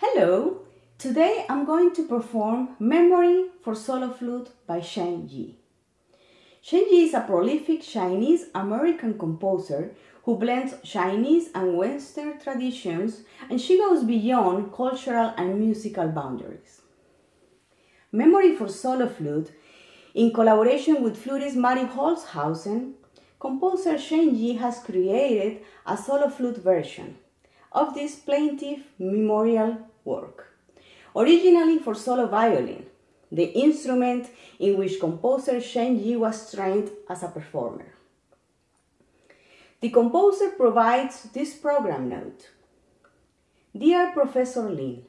Hello! Today I'm going to perform Memory for Solo Flute by Chen Yi. Chen Yi is a prolific Chinese American composer who blends Chinese and Western traditions and she goes beyond cultural and musical boundaries. Memory for Solo Flute, in collaboration with flutist Mari Holzhausen, composer Chen Yi has created a solo flute version of this plaintive memorial work. Originally for solo violin, the instrument in which composer Chen Yi was trained as a performer. The composer provides this program note. Dear Professor Lin,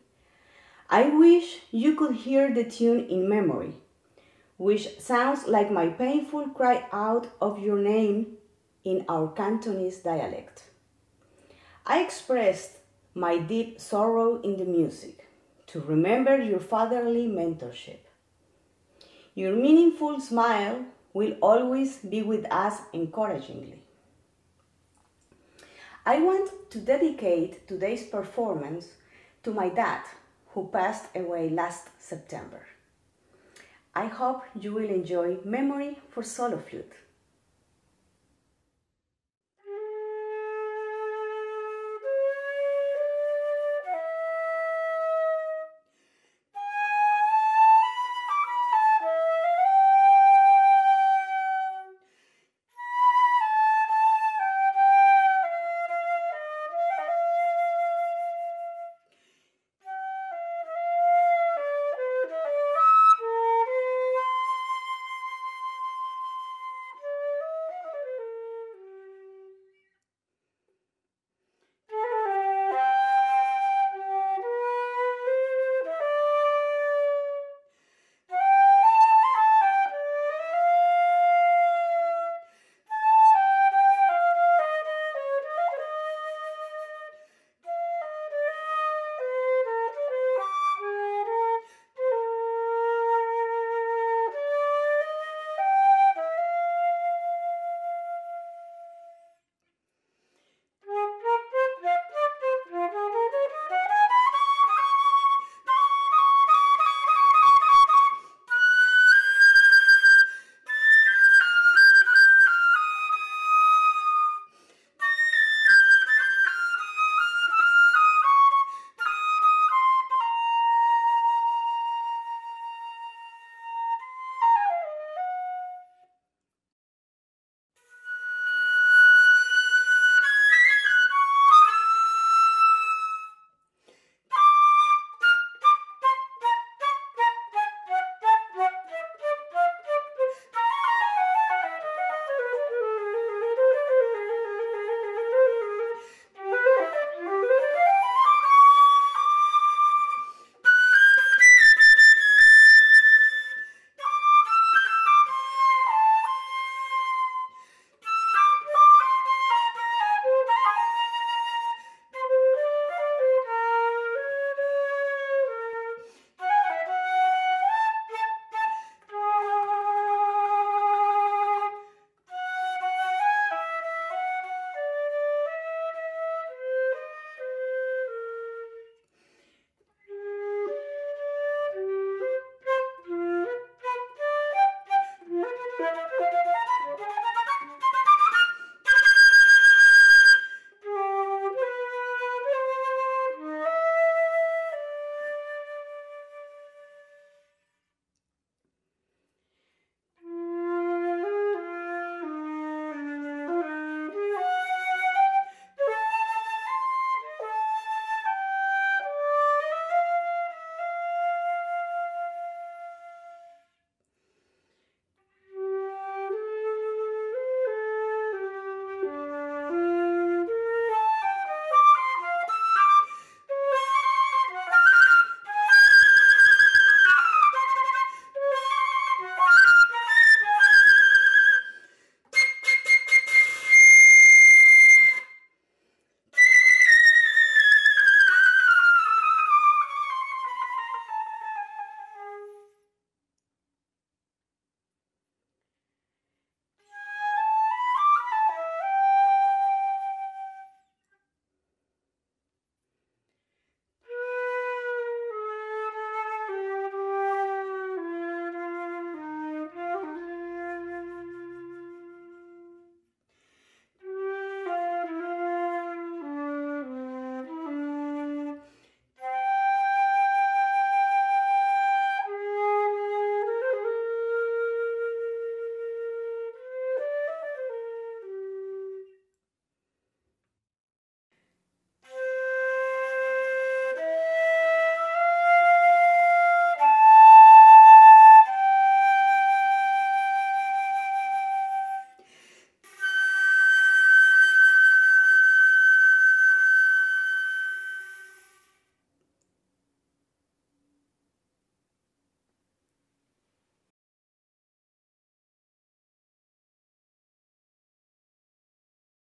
I wish you could hear the tune in memory, which sounds like my painful cry out of your name in our Cantonese dialect. I expressed my deep sorrow in the music to remember your fatherly mentorship. Your meaningful smile will always be with us encouragingly. I want to dedicate today's performance to my dad, who passed away last September. I hope you will enjoy Memory for Solo Flute.